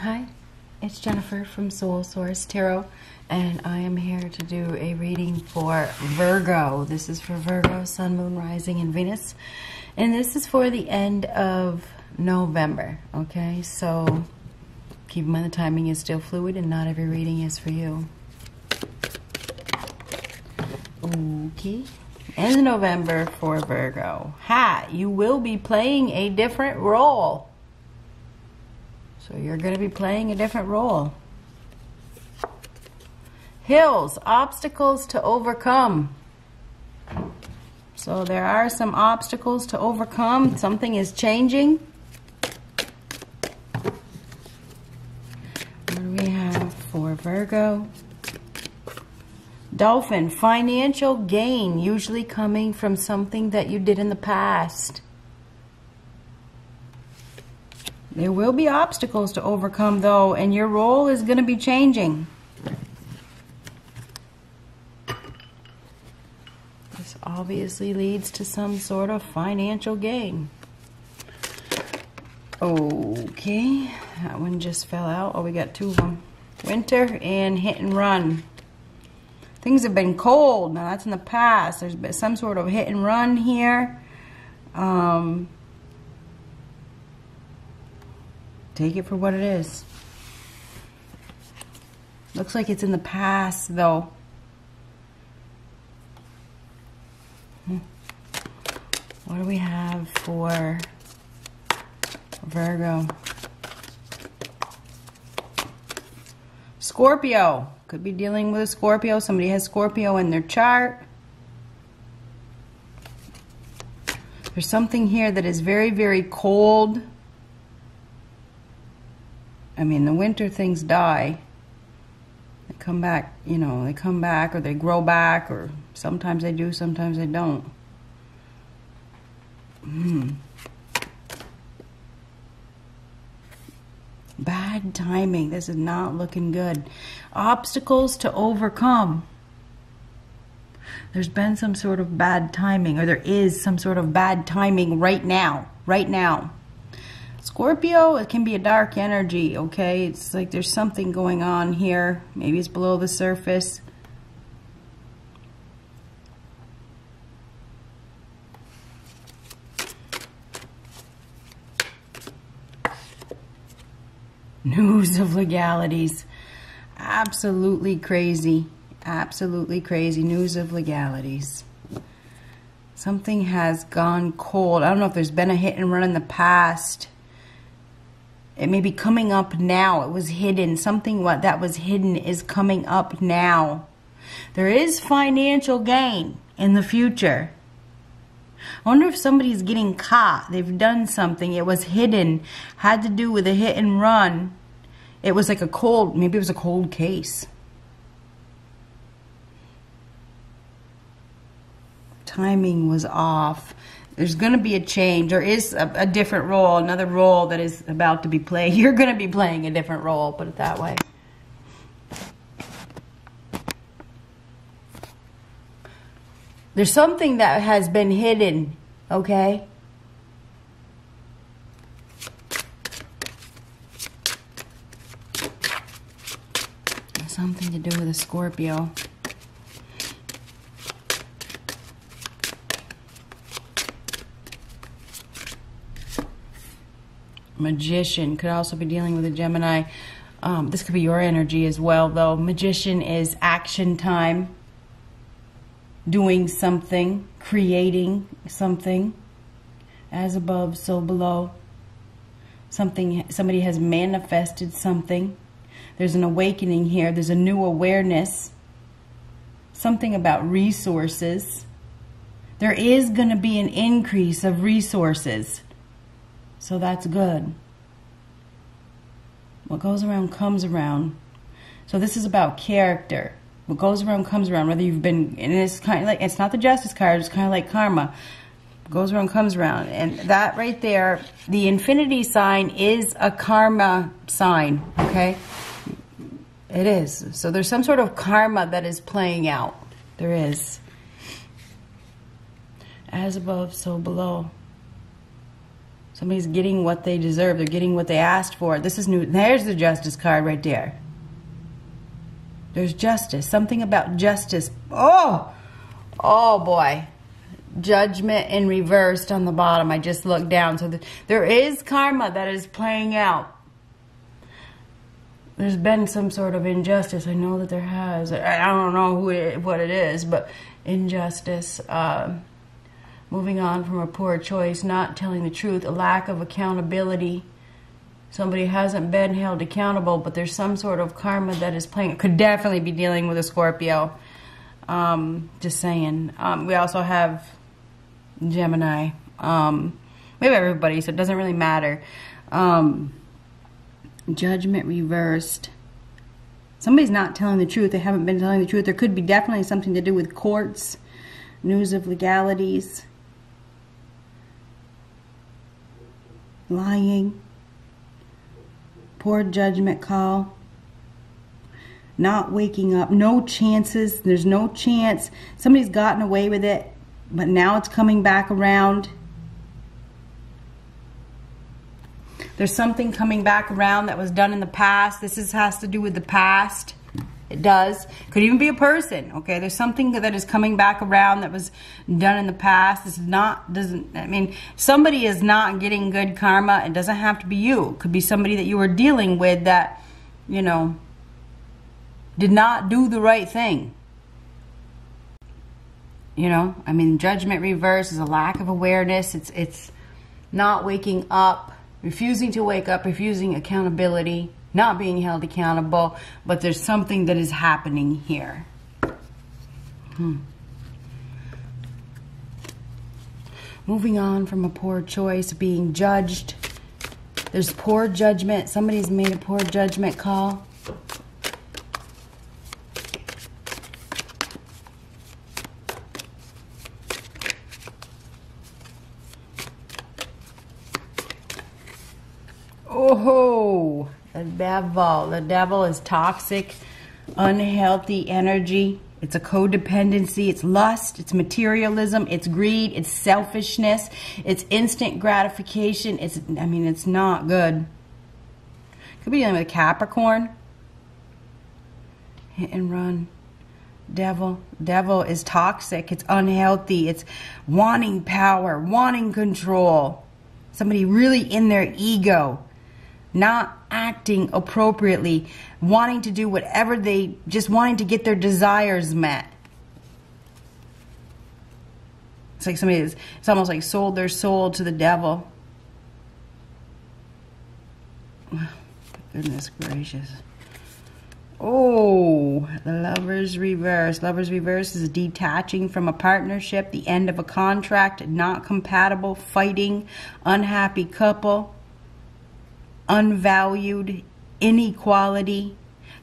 Hi, it's Jennifer from Soul Source Tarot, and I am here to do a reading for Virgo. This is for Virgo, Sun, Moon, Rising, and Venus, and this is for the end of November. Okay, so keep in mind the timing is still fluid, and not every reading is for you. Okay. End of November for Virgo. Ha! You will be playing a different role. So you're going to be playing a different role. Hills, obstacles to overcome. So there are some obstacles to overcome. Something is changing. What do we have for Virgo? Dolphin, financial gain, usually coming from something that you did in the past. There will be obstacles to overcome, though, and your role is going to be changing. This obviously leads to some sort of financial gain. Okay, that one just fell out. Oh, we got two of them. Winter and hit and run. Things have been cold. Now, that's in the past. There's been some sort of hit and run here. Um, Take it for what it is. Looks like it's in the past, though. Hmm. What do we have for Virgo? Scorpio. Could be dealing with a Scorpio. Somebody has Scorpio in their chart. There's something here that is very, very cold. I mean, the winter things die. They come back, you know, they come back or they grow back or sometimes they do, sometimes they don't. Hmm. Bad timing. This is not looking good. Obstacles to overcome. There's been some sort of bad timing, or there is some sort of bad timing right now. Right now. Scorpio, it can be a dark energy, okay? It's like there's something going on here. Maybe it's below the surface. News of legalities. Absolutely crazy. Absolutely crazy. News of legalities. Something has gone cold. I don't know if there's been a hit and run in the past it may be coming up now. It was hidden. Something what that was hidden is coming up now. There is financial gain in the future. I wonder if somebody's getting caught. They've done something. It was hidden. Had to do with a hit and run. It was like a cold, maybe it was a cold case. Timing was off there's going to be a change. There is a, a, different role, another role that is about to be played. You're going to be playing a different role, put it that way. There's something that has been hidden, okay? Something to do with a Scorpio. Magician could also be dealing with a Gemini. Um, this could be your energy as well, though. Magician is action time, doing something, creating something, as above, so below. Something, somebody has manifested something. There's an awakening here. There's a new awareness. Something about resources. There is going to be an increase of resources. So that's good. What goes around comes around. So this is about character. What goes around comes around. Whether you've been, and it's kind of like it's not the justice card. It's kind of like karma. Goes around comes around, and that right there, the infinity sign is a karma sign. Okay, it is. So there's some sort of karma that is playing out. There is. As above, so below. Somebody's getting what they deserve. They're getting what they asked for. This is new. There's the justice card right there. There's justice. Something about justice. Oh, oh boy. Judgment in reversed on the bottom. I just looked down. So the, there is karma that is playing out. There's been some sort of injustice. I know that there has. I don't know who it, what it is, but injustice. Uh, moving on from a poor choice, not telling the truth, a lack of accountability somebody hasn't been held accountable, but there's some sort of karma that is playing. Could definitely be dealing with a Scorpio. Um, just saying. Um, we also have Gemini. Um, everybody, so it doesn't really matter. Um, judgment reversed. Somebody's not telling the truth. They haven't been telling the truth. There could be definitely something to do with courts, news of legalities, lying poor judgment call, not waking up, no chances, there's no chance. Somebody's gotten away with it, but now it's coming back around. There's something coming back around that was done in the past. This is, has to do with the past. It does. Could even be a person. Okay, there's something that is coming back around that was done in the past. This is not doesn't. I mean, somebody is not getting good karma. It doesn't have to be you. It could be somebody that you were dealing with that, you know, did not do the right thing. You know, I mean, judgment reverse is a lack of awareness. It's it's not waking up, refusing to wake up, refusing accountability not being held accountable, but there's something that is happening here. Hmm. Moving on from a poor choice, being judged. There's poor judgment. Somebody's made a poor judgment call. Oh, the devil. The devil is toxic, unhealthy energy. It's a codependency. It's lust. It's materialism. It's greed. It's selfishness. It's instant gratification. It's, I mean, it's not good. Could be dealing with Capricorn. Hit and run. Devil. Devil is toxic. It's unhealthy. It's wanting power, wanting control. Somebody really in their ego not acting appropriately, wanting to do whatever they just wanting to get their desires met. It's like somebody is, it's almost like sold their soul to the devil. Goodness gracious. Oh, the lover's reverse. Lover's reverse is detaching from a partnership, the end of a contract, not compatible, fighting, unhappy couple unvalued, inequality,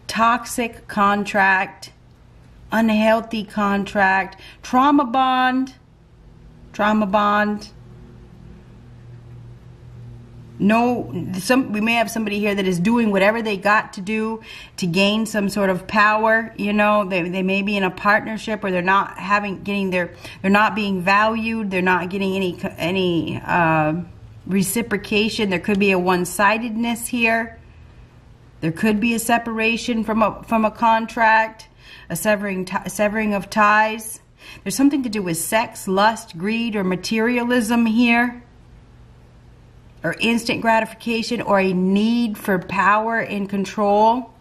toxic contract, unhealthy contract, trauma bond, trauma bond. No, some we may have somebody here that is doing whatever they got to do to gain some sort of power. You know, they they may be in a partnership or they're not having getting their they're not being valued. They're not getting any any. Uh, reciprocation. There could be a one-sidedness here. There could be a separation from a from a contract, a severing severing of ties. There's something to do with sex, lust, greed, or materialism here. Or instant gratification or a need for power and control.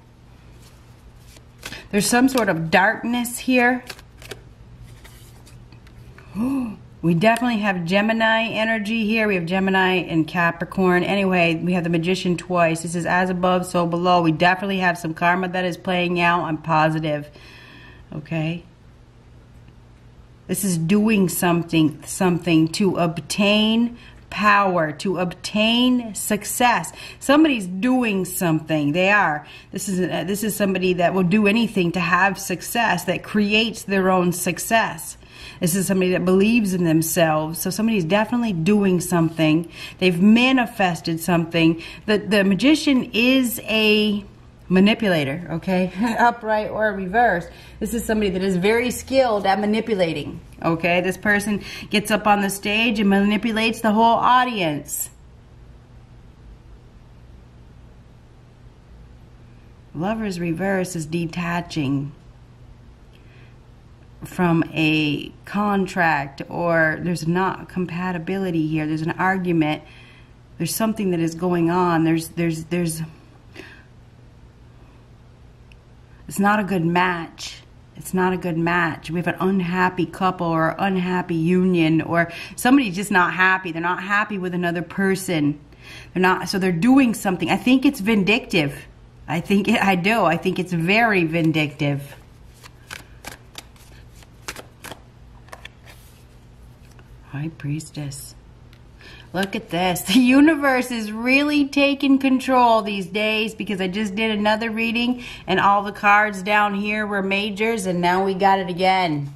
There's some sort of darkness here. Oh, We definitely have Gemini energy here. We have Gemini and Capricorn. Anyway, we have the Magician twice. This is as above, so below. We definitely have some karma that is playing out. I'm positive. Okay? This is doing something, something to obtain power, to obtain success. Somebody's doing something. They are. This is uh, this is somebody that will do anything to have success, that creates their own success. This is somebody that believes in themselves. So somebody's definitely doing something. They've manifested something. The, the magician is a manipulator, okay? Upright or reverse. This is somebody that is very skilled at manipulating, okay? This person gets up on the stage and manipulates the whole audience. Lover's reverse is detaching from a contract or there's not compatibility here. There's an argument. There's something that is going on. There's there's there's it's not a good match. It's not a good match. We have an unhappy couple or unhappy union or somebody's just not happy. They're not happy with another person. They're not so they're doing something. I think it's vindictive. I think it, I do. I think it's very vindictive. High Priestess. Look at this. The universe is really taking control these days because I just did another reading and all the cards down here were majors and now we got it again.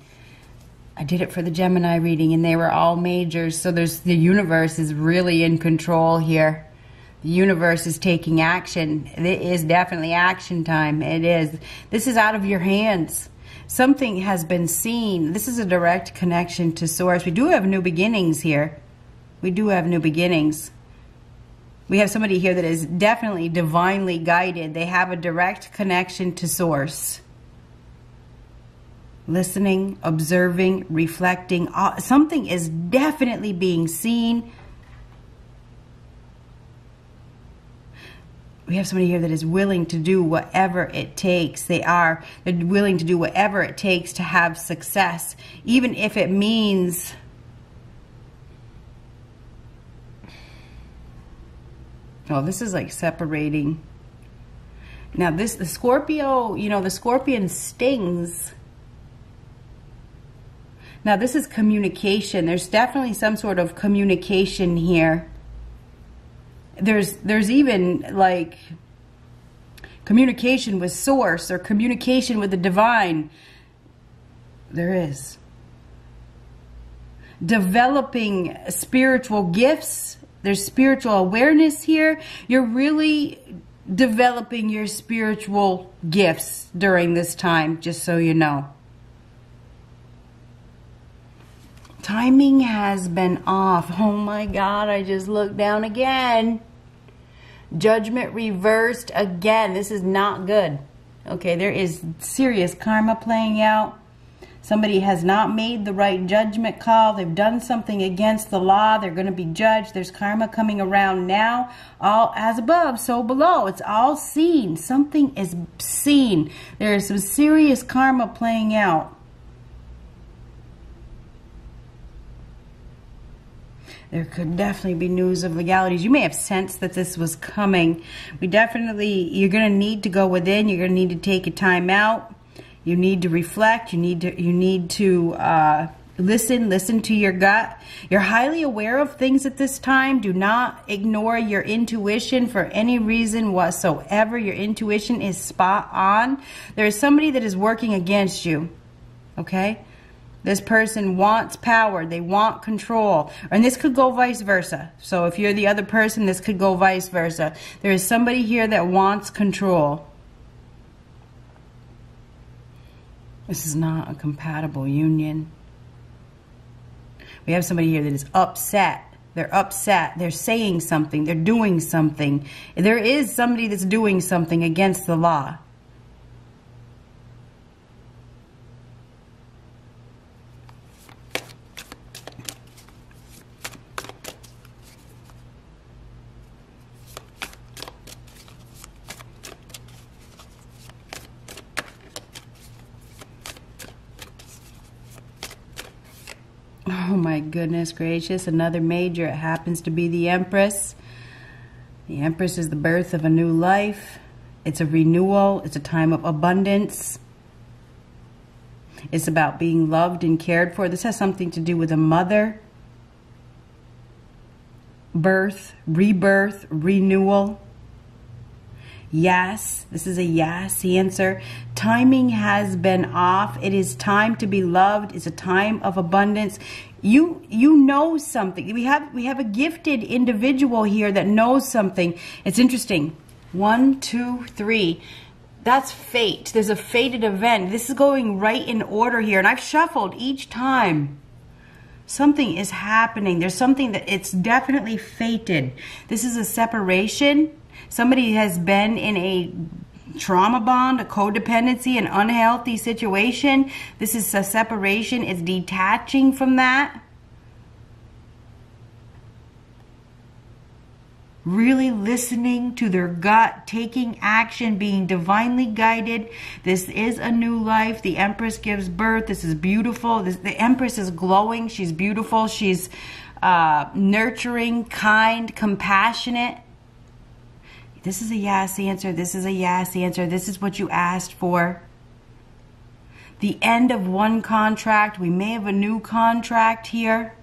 I did it for the Gemini reading and they were all majors. So there's the universe is really in control here. The universe is taking action. It is definitely action time. It is. This is out of your hands something has been seen. This is a direct connection to source. We do have new beginnings here. We do have new beginnings. We have somebody here that is definitely divinely guided. They have a direct connection to source. Listening, observing, reflecting. Uh, something is definitely being seen we have somebody here that is willing to do whatever it takes. They are. They're willing to do whatever it takes to have success, even if it means Oh, this is like separating. Now this, the Scorpio, you know, the Scorpion stings. Now this is communication. There's definitely some sort of communication here there's there's even like communication with source or communication with the divine. There is. Developing spiritual gifts. There's spiritual awareness here. You're really developing your spiritual gifts during this time just so you know Timing has been off. Oh my God, I just looked down again. Judgment reversed again. This is not good. Okay, there is serious karma playing out. Somebody has not made the right judgment call. They've done something against the law. They're going to be judged. There's karma coming around now. All as above, so below. It's all seen. Something is seen. There is some serious karma playing out. There could definitely be news of legalities. You may have sensed that this was coming. We definitely, you're going to need to go within. You're going to need to take a time out. You need to reflect. You need to, you need to, uh, listen, listen to your gut. You're highly aware of things at this time. Do not ignore your intuition for any reason whatsoever. Your intuition is spot on. There is somebody that is working against you. Okay? This person wants power. They want control. And this could go vice versa. So if you're the other person, this could go vice versa. There is somebody here that wants control. This is not a compatible union. We have somebody here that is upset. They're upset. They're saying something. They're doing something. There is somebody that's doing something against the law. Oh my goodness gracious, another major. It happens to be the Empress. The Empress is the birth of a new life. It's a renewal. It's a time of abundance. It's about being loved and cared for. This has something to do with a mother, birth, rebirth, renewal. Yes, this is a yes answer. Timing has been off. It is time to be loved. It's a time of abundance. You you know something. We have we have a gifted individual here that knows something. It's interesting. One, two, three. That's fate. There's a fated event. This is going right in order here. And I've shuffled each time something is happening. There's something that it's definitely fated. This is a separation. Somebody has been in a trauma bond, a codependency, an unhealthy situation. This is a separation. It's detaching from that. really listening to their gut, taking action, being divinely guided. This is a new life. The Empress gives birth. This is beautiful. This, the Empress is glowing. She's beautiful. She's uh, nurturing, kind, compassionate. This is a yes answer. This is a yes answer. This is what you asked for. The end of one contract. We may have a new contract here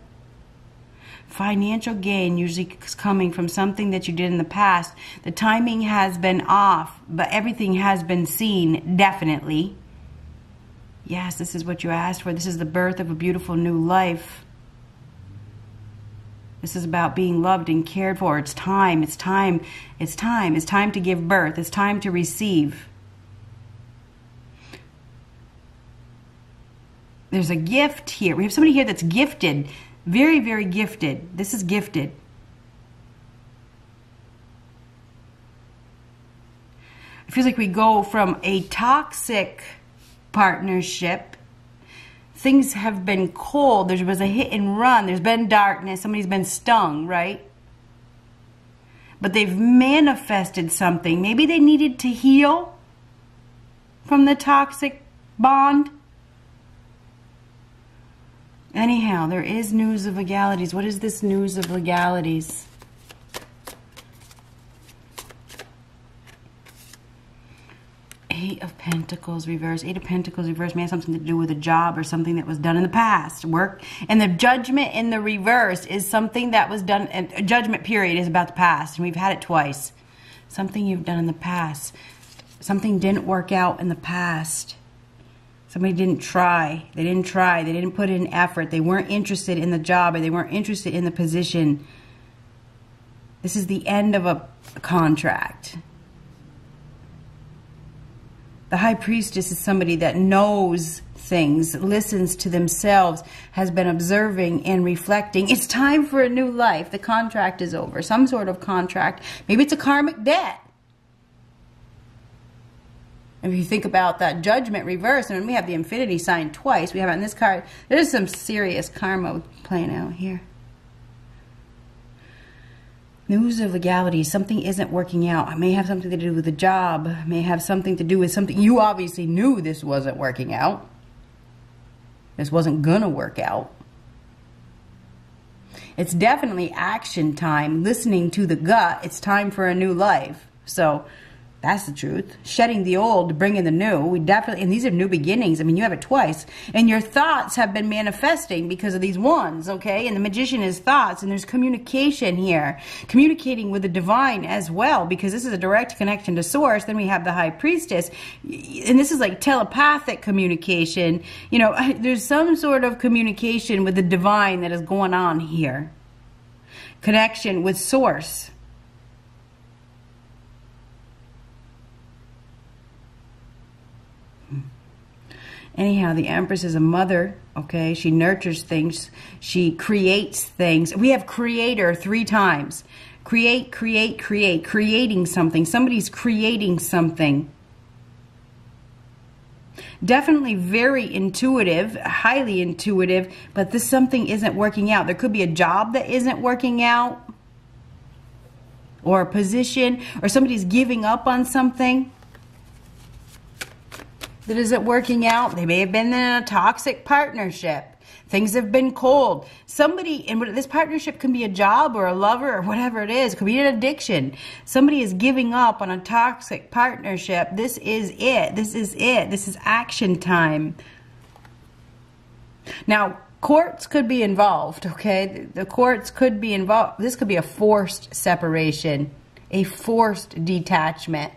financial gain usually is coming from something that you did in the past. The timing has been off, but everything has been seen, definitely. Yes, this is what you asked for. This is the birth of a beautiful new life. This is about being loved and cared for. It's time. It's time. It's time. It's time to give birth. It's time to receive. There's a gift here. We have somebody here that's gifted very, very gifted. This is gifted. It feels like we go from a toxic partnership. Things have been cold. There was a hit and run. There's been darkness. Somebody's been stung, right? But they've manifested something. Maybe they needed to heal from the toxic bond. Anyhow, there is news of legalities. What is this news of legalities? Eight of Pentacles reverse. Eight of Pentacles reverse may have something to do with a job or something that was done in the past. Work. And the judgment in the reverse is something that was done. A judgment period is about the past. And we've had it twice. Something you've done in the past. Something didn't work out in the past. Somebody didn't try. They didn't try. They didn't put in effort. They weren't interested in the job or they weren't interested in the position. This is the end of a contract. The high priestess is somebody that knows things, listens to themselves, has been observing and reflecting. It's time for a new life. The contract is over. Some sort of contract. Maybe it's a karmic debt. If you think about that judgment reverse, and we have the infinity sign twice, we have on this card, there's some serious karma playing out here. News of legality, something isn't working out. I may have something to do with the job, it may have something to do with something. You obviously knew this wasn't working out. This wasn't gonna work out. It's definitely action time, listening to the gut. It's time for a new life. So, that's the truth. Shedding the old, bringing the new. We definitely, and these are new beginnings. I mean, you have it twice. And your thoughts have been manifesting because of these ones, okay? And the magician is thoughts, and there's communication here. Communicating with the divine as well, because this is a direct connection to source. Then we have the high priestess. And this is like telepathic communication. You know, there's some sort of communication with the divine that is going on here. Connection with source Anyhow, the Empress is a mother, okay? She nurtures things, she creates things. We have creator three times. Create, create, create, creating something. Somebody's creating something. Definitely very intuitive, highly intuitive, but this something isn't working out. There could be a job that isn't working out, or a position, or somebody's giving up on something that isn't working out. They may have been in a toxic partnership. Things have been cold. Somebody, in this partnership can be a job or a lover or whatever it is. It could be an addiction. Somebody is giving up on a toxic partnership. This is it. This is it. This is action time. Now, courts could be involved, okay? The courts could be involved. This could be a forced separation, a forced detachment.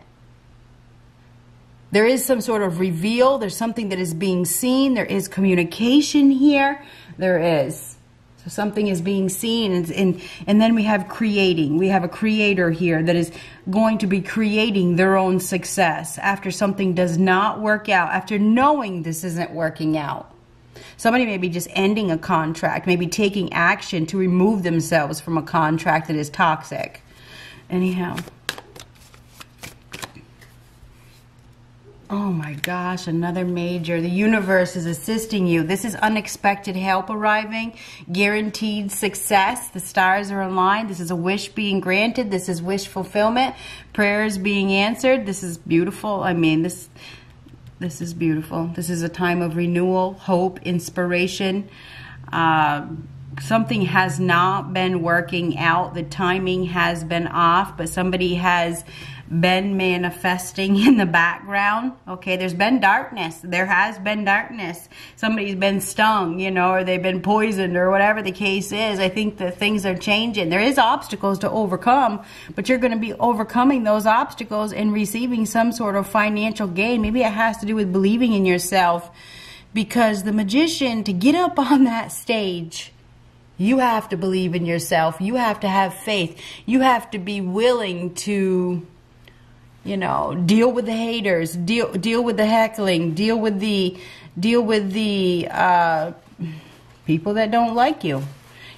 There is some sort of reveal. There's something that is being seen. There is communication here. There is. So something is being seen. And, and, and then we have creating. We have a creator here that is going to be creating their own success after something does not work out, after knowing this isn't working out. Somebody may be just ending a contract, maybe taking action to remove themselves from a contract that is toxic. Anyhow. Oh my gosh, another major. The universe is assisting you. This is unexpected help arriving, guaranteed success. The stars are aligned. This is a wish being granted. This is wish fulfillment. Prayers being answered. This is beautiful. I mean, this this is beautiful. This is a time of renewal, hope, inspiration. Uh, something has not been working out. The timing has been off, but somebody has been manifesting in the background. Okay, there's been darkness. There has been darkness. Somebody's been stung, you know, or they've been poisoned or whatever the case is. I think that things are changing. There is obstacles to overcome, but you're going to be overcoming those obstacles and receiving some sort of financial gain. Maybe it has to do with believing in yourself because the magician to get up on that stage you have to believe in yourself. You have to have faith. You have to be willing to you know deal with the haters deal deal with the heckling deal with the deal with the uh, people that don't like you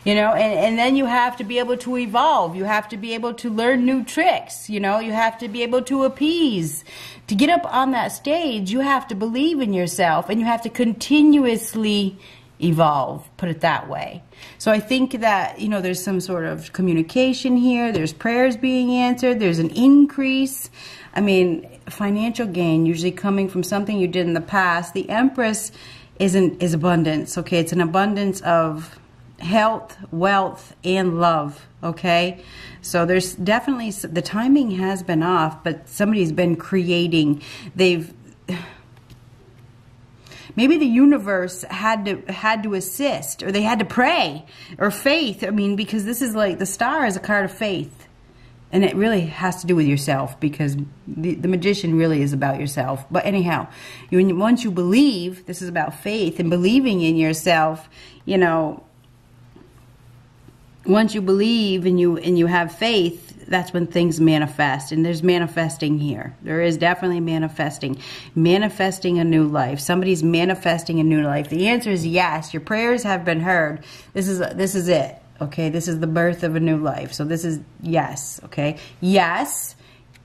you know and, and then you have to be able to evolve. You have to be able to learn new tricks you know you have to be able to appease. To get up on that stage you have to believe in yourself and you have to continuously evolve put it that way. So i think that you know there's some sort of communication here. There's prayers being answered. There's an increase. I mean financial gain usually coming from something you did in the past. The empress isn't is abundance okay? It's an abundance of health wealth and love okay? So there's definitely the timing has been off but somebody's been creating. They've maybe the universe had to had to assist or they had to pray or faith. I mean because this is like the star is a card of faith. And it really has to do with yourself because the, the magician really is about yourself. But anyhow you, once you believe this is about faith and believing in yourself you know once you believe and you and you have faith that's when things manifest. And there's manifesting here. There is definitely manifesting. Manifesting a new life. Somebody's manifesting a new life. The answer is yes. Your prayers have been heard. This is this is it. Okay, this is the birth of a new life. So this is yes. Okay, yes.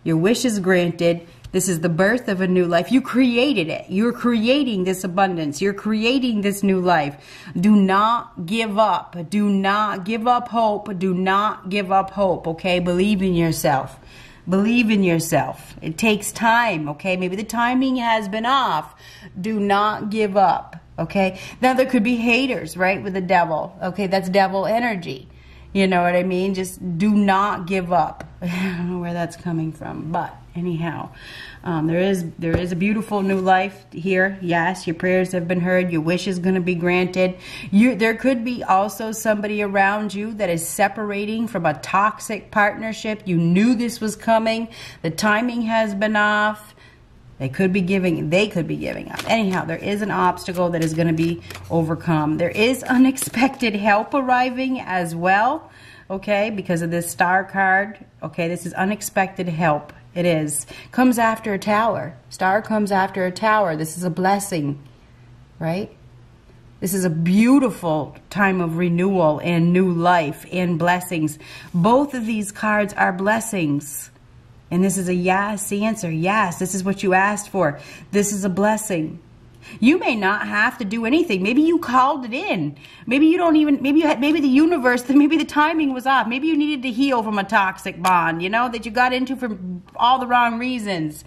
Your wish is granted. This is the birth of a new life. You created it. You're creating this abundance. You're creating this new life. Do not give up. Do not give up hope. Do not give up hope, okay? Believe in yourself. Believe in yourself. It takes time, okay? Maybe the timing has been off. Do not give up, okay? Now, there could be haters, right, with the devil. Okay, that's devil energy. You know what I mean? Just do not give up. I don't know where that's coming from, but anyhow, um, there is there is a beautiful new life here. Yes, your prayers have been heard. Your wish is going to be granted. You there could be also somebody around you that is separating from a toxic partnership. You knew this was coming. The timing has been off. They could be giving, they could be giving up. Anyhow, there is an obstacle that is going to be overcome. There is unexpected help arriving as well, okay, because of this star card. Okay, this is unexpected help. It is. Comes after a tower. Star comes after a tower. This is a blessing, right? This is a beautiful time of renewal and new life and blessings. Both of these cards are blessings. And this is a yes answer. Yes, this is what you asked for. This is a blessing. You may not have to do anything. Maybe you called it in. Maybe you don't even, maybe you had, maybe the universe, maybe the timing was off. Maybe you needed to heal from a toxic bond, you know, that you got into for all the wrong reasons.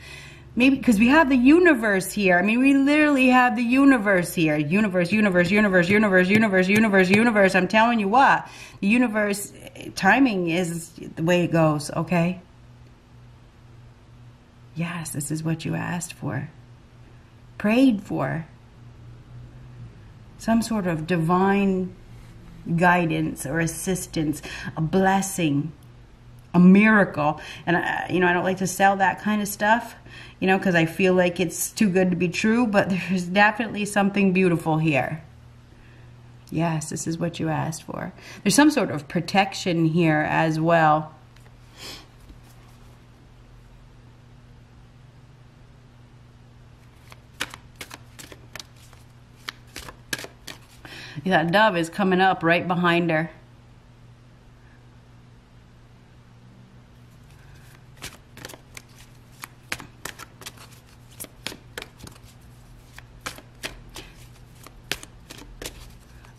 Maybe, because we have the universe here. I mean, we literally have the universe here. Universe, universe, universe, universe, universe, universe, universe. I'm telling you what, the universe, timing is the way it goes, okay? Yes, this is what you asked for, prayed for. Some sort of divine guidance or assistance, a blessing, a miracle. And, I, you know, I don't like to sell that kind of stuff, you know, because I feel like it's too good to be true, but there's definitely something beautiful here. Yes, this is what you asked for. There's some sort of protection here as well. that dove is coming up right behind her.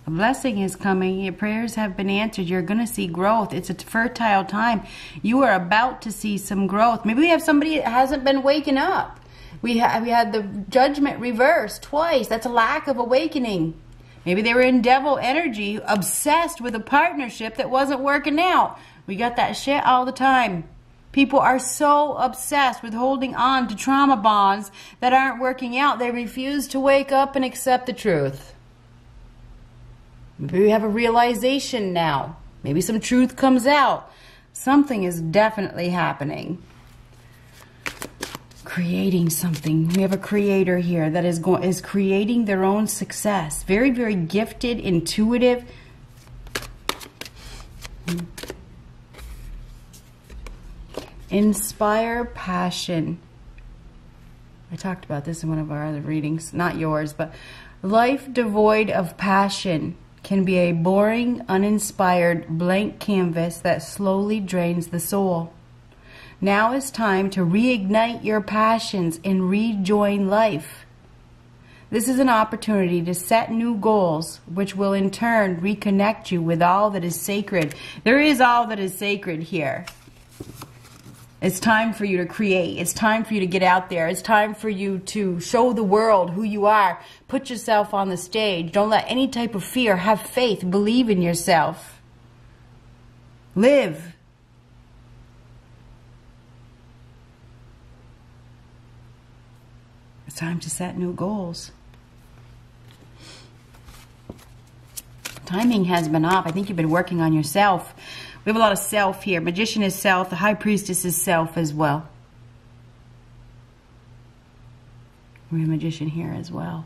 A blessing is coming. Your prayers have been answered. You're going to see growth. It's a fertile time. You are about to see some growth. Maybe we have somebody that hasn't been waking up. We, ha- we had the judgment reversed twice. That's a lack of awakening. Maybe they were in devil energy, obsessed with a partnership that wasn't working out. We got that shit all the time. People are so obsessed with holding on to trauma bonds that aren't working out, they refuse to wake up and accept the truth. Maybe we have a realization now. Maybe some truth comes out. Something is definitely happening. Creating something. We have a creator here that is going is creating their own success. Very, very gifted, intuitive. Inspire passion. I talked about this in one of our other readings, not yours, but life devoid of passion can be a boring, uninspired, blank canvas that slowly drains the soul. Now is time to reignite your passions and rejoin life. This is an opportunity to set new goals, which will in turn reconnect you with all that is sacred. There is all that is sacred here. It's time for you to create. It's time for you to get out there. It's time for you to show the world who you are. Put yourself on the stage. Don't let any type of fear. Have faith. Believe in yourself. Live. It's time to set new goals. Timing has been off. I think you've been working on yourself. We have a lot of self here. Magician is self. The High Priestess is self as well. We have Magician here as well.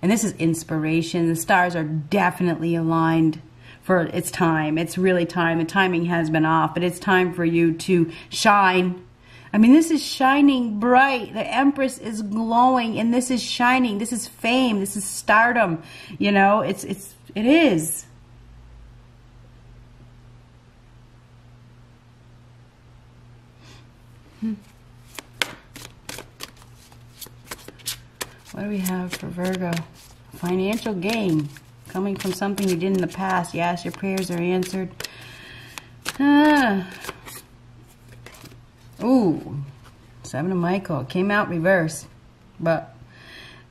And this is inspiration. The stars are definitely aligned for its time. It's really time. The timing has been off, but it's time for you to shine. I mean, this is shining bright. The Empress is glowing, and this is shining. This is fame. This is stardom. You know, it's it's it is. Hmm. What do we have for Virgo? Financial gain coming from something you did in the past. Yes, your prayers are answered. Ah. Ooh, Seven of Michael. Came out reverse. But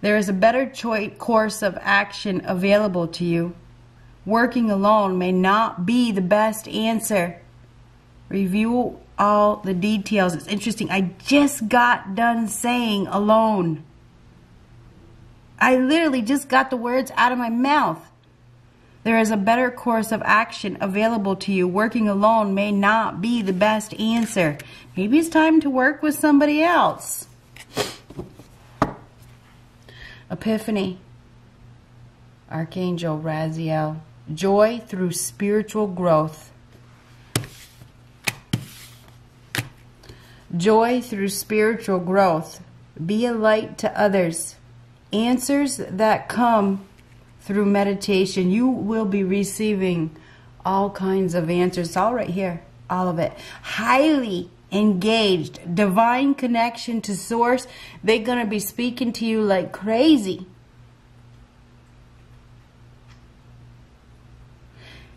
there is a better choice course of action available to you. Working alone may not be the best answer. Review all the details. It's interesting. I just got done saying alone. I literally just got the words out of my mouth. There is a better course of action available to you. Working alone may not be the best answer. Maybe it's time to work with somebody else. Epiphany. Archangel Raziel. Joy through spiritual growth. Joy through spiritual growth. Be a light to others. Answers that come through meditation. You will be receiving all kinds of answers. It's all right here. All of it. Highly engaged. Divine connection to source. They're going to be speaking to you like crazy.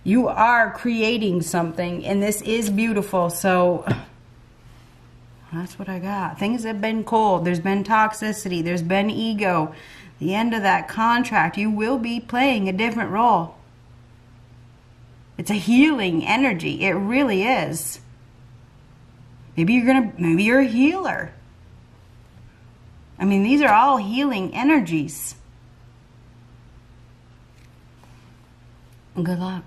You are creating something and this is beautiful. So that's what I got. Things have been cold. There's been toxicity. There's been ego. The end of that contract, you will be playing a different role. It's a healing energy. It really is. Maybe you're gonna maybe you're a healer. I mean, these are all healing energies. Good luck.